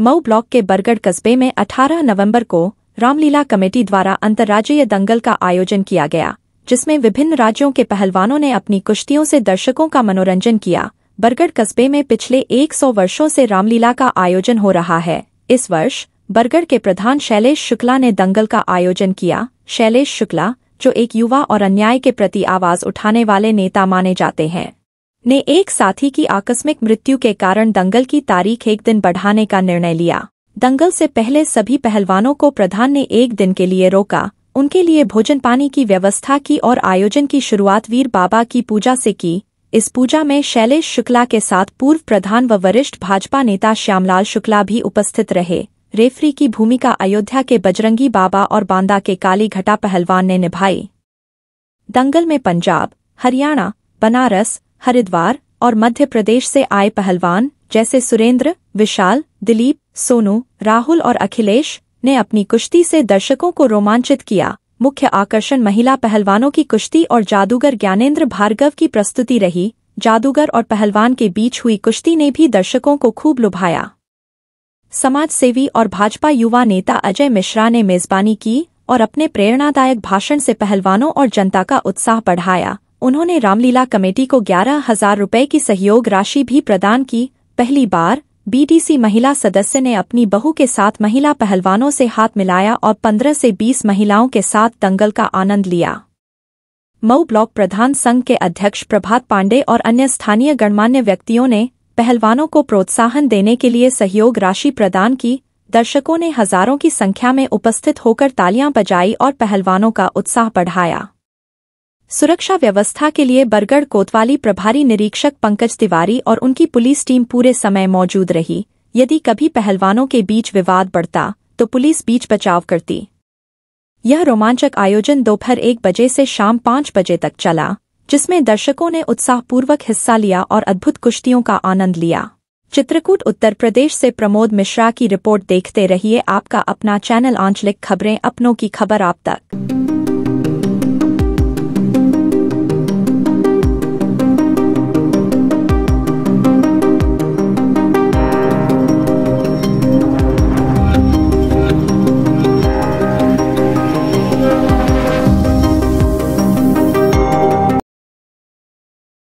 Mau block के बरगढ़ कस्बे में 18 नवंबर को रामलीला कमेटी द्वारा अंतर्राज्यीय दंगल का आयोजन किया गया, जिसमें विभिन्न राज्यों के पहलवानों ने अपनी कुश्तियों से दर्शकों का मनोरंजन किया। बरगढ़ कस्बे में पिछले 100 वर्षों से रामलीला का आयोजन हो रहा है। इस वर्ष बरगढ़ के प्रधान शैलेश शुक्ला ने दंगल का आयोजन किया। शैलेश शुक्ला, जो एक युवा और अन्याय के प्रति आवाज़ उठाने वाले नेता माने जाते हैं। ने एक साथी की आकस्मिक मृत्यु के कारण दंगल की तारीख एक दिन बढ़ाने का निर्णय लिया। दंगल से पहले सभी पहलवानों को प्रधान ने एक दिन के लिए रोका। उनके लिए भोजन पानी की व्यवस्था की और आयोजन की शुरुआत वीर बाबा की पूजा से की। इस पूजा में शैलेश शुक्ला के साथ पूर्व प्रधान व वरिष्ठ भाजपा नेता श्यामलाल शुक्ला भी उपस्थित रहे। रेफरी की भूमिका अयोध्या के बजरंगी बाबा और बांदा के काली घटा पहलवान ने निभाई। दंगल में पंजाब, हरियाणा, बनारस हरिद्वार और मध्य प्रदेश से आए पहलवान जैसे सुरेंद्र, विशाल, दिलीप, सोनू, राहुल और अखिलेश ने अपनी कुश्ती से दर्शकों को रोमांचित किया। मुख्य आकर्षण महिला पहलवानों की कुश्ती और जादूगर ज्ञानेंद्र भार्गव की प्रस्तुति रही। जादूगर और पहलवान के बीच हुई कुश्ती ने भी दर्शकों को खूब लुभाया। समाज सेवी और भाजपा युवा नेता अजय मिश्रा ने मेजबानी की और अपने प्रेरणादायक भाषण से पहलवानों और जनता का उत्साह बढ़ाया। उन्होंने रामलीला कमेटी को ग्यारह हज़ार रुपये की सहयोग राशि भी प्रदान की। पहली बार, बीडीसी महिला सदस्य ने अपनी बहू के साथ महिला पहलवानों से हाथ मिलाया और पंद्रह से बीस महिलाओं के साथ दंगल का आनंद लिया। मऊ ब्लॉक प्रधान संघ के अध्यक्ष प्रभात पांडे और अन्य स्थानीय गणमान्य व्यक्तियों ने पहलवानों को प्रोत्साहन देने के लिए सहयोग राशि प्रदान की। दर्शकों ने हज़ारों की संख्या में उपस्थित होकर तालियाँ बजाई और पहलवानों का उत्साह बढ़ाया। सुरक्षा व्यवस्था के लिए बरगढ़ कोतवाली प्रभारी निरीक्षक पंकज तिवारी और उनकी पुलिस टीम पूरे समय मौजूद रही। यदि कभी पहलवानों के बीच विवाद बढ़ता तो पुलिस बीच बचाव करती। यह रोमांचक आयोजन दोपहर एक बजे से शाम पाँच बजे तक चला, जिसमें दर्शकों ने उत्साहपूर्वक हिस्सा लिया और अद्भुत कुश्तियों का आनंद लिया। चित्रकूट उत्तर प्रदेश से प्रमोद मिश्रा की रिपोर्ट देखते रहिए आपका अपना चैनल आंचलिक खबरें अपनों की खबर आप तक।